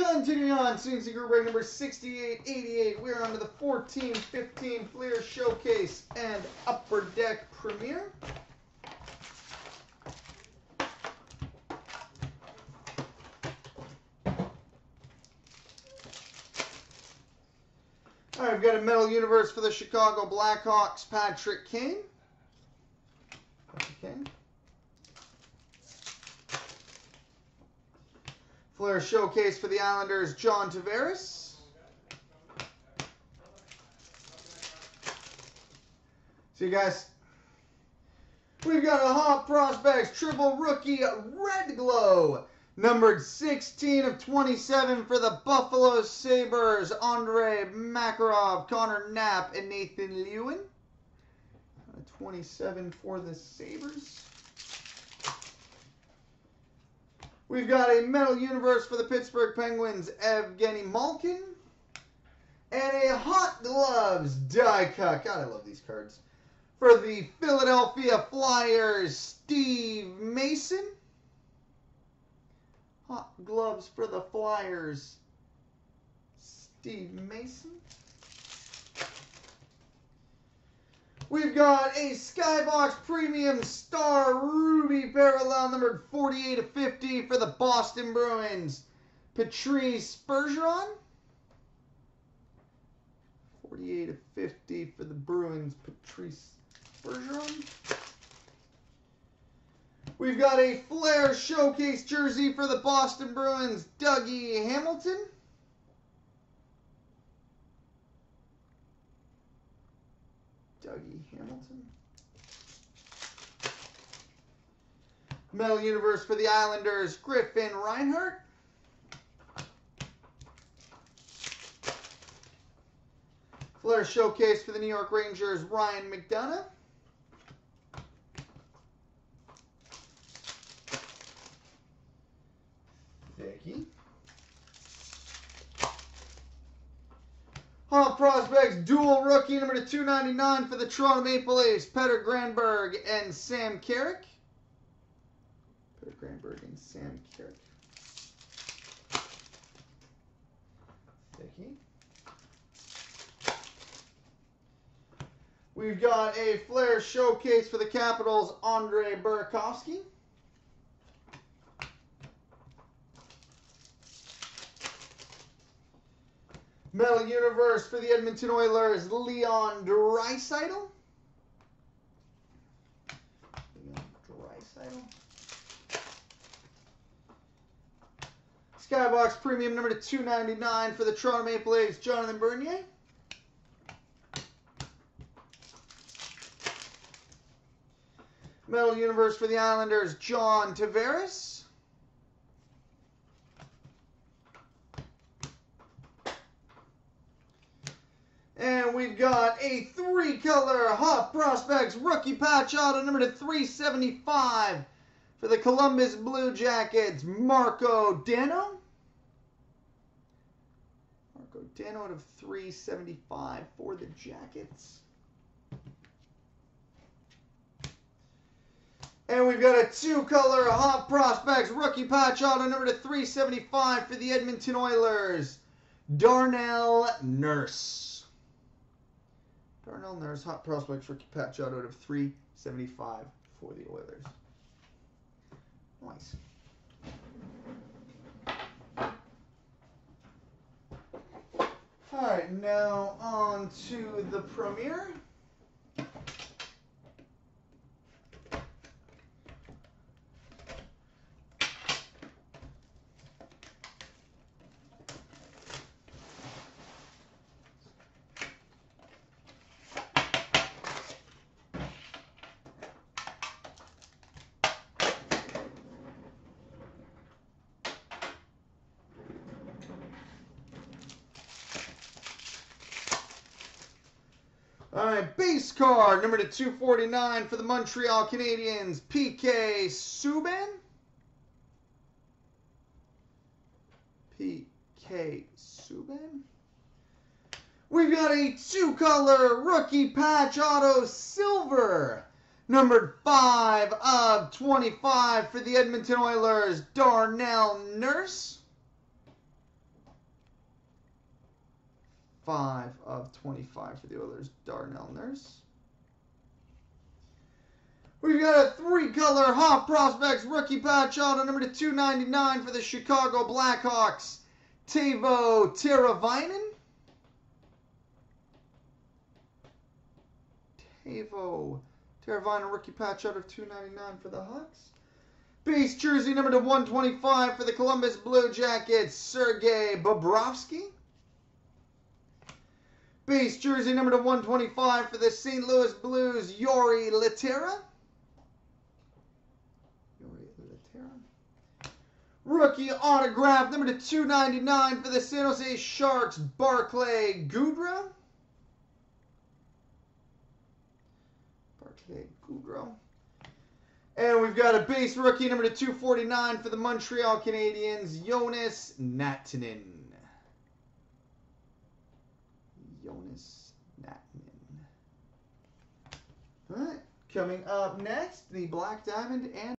Continuing on, CNC Group break number 6888. We're on to the 1415 Fleer Showcase and Upper Deck Premier. All right, we've got a Metal Universe for the Chicago Blackhawks, Patrick Kane. Patrick Kane. Flair Showcase for the Islanders, John Tavares. See you guys. We've got a Hot Prospects Triple Rookie Red Glow. Numbered 16 of 27 for the Buffalo Sabres. Andre Makarov, Connor Knapp, and Nathan Lieuwen. Uh, 27 for the Sabres. We've got a Metal Universe for the Pittsburgh Penguins, Evgeny Malkin. And a Hot Gloves die cut. God, I love these cards. For the Philadelphia Flyers, Steve Mason. Hot Gloves for the Flyers, Steve Mason. We've got a Skybox Premium Star Ruby Parallel numbered 48 of 50 for the Boston Bruins. Patrice Bergeron. 48 of 50 for the Bruins. Patrice Bergeron. We've got a Flair Showcase jersey for the Boston Bruins. Dougie Hamilton. Dougie Hamilton. Metal Universe for the Islanders, Griffin Reinhart. Flair Showcase for the New York Rangers, Ryan McDonagh. Vicky. Hot Prospects dual rookie number to 299 for the Toronto Maple Leafs, Petter Granberg and Sam Carrick. Petter Granberg and Sam Carrick. We've got a Flair showcase for the Capitals, Andre Burakovsky. Metal Universe for the Edmonton Oilers, Leon Draisaitl. Leon Draisaitl. Skybox Premium number to 299 for the Toronto Maple Leafs, Jonathan Bernier. Metal Universe for the Islanders, John Tavares. And we've got a three-color Hot Prospects rookie patch auto number to 375 for the Columbus Blue Jackets, Marko Dano. Marko Dano out of 375 for the Jackets. And we've got a two-color Hot Prospects rookie patch auto number to 375 for the Edmonton Oilers, Darnell Nurse. Darnell Nurse, Hot Prospects rookie patch auto out of 375 for the Oilers. Nice. All right, now on to the premier. Base card number to 249 for the Montreal Canadiens, PK Subban. PK Subban. We've got a two-color rookie patch auto silver, numbered 5 of 25 for the Edmonton Oilers, Darnell Nurse. 5 of 25 for the Oilers, Darnell Nurse. We've got a three-color Hot Prospects rookie patch auto number to 299 for the Chicago Blackhawks, Teuvo Teravainen. Teuvo Teravainen rookie patch out of 299 for the Hawks. Base jersey number to 125 for the Columbus Blue Jackets, Sergei Bobrovsky. Base jersey number to 125 for the St. Louis Blues, Jori Lehtera. Jori Lehtera. Rookie autograph number to 299 for the San Jose Sharks, Barclay Goodrow. Barclay Goodrow. And we've got a base rookie number to 249 for the Montreal Canadiens, Joonas Nattinen. Joonas Nattinen. All right, coming up next, the Black Diamond and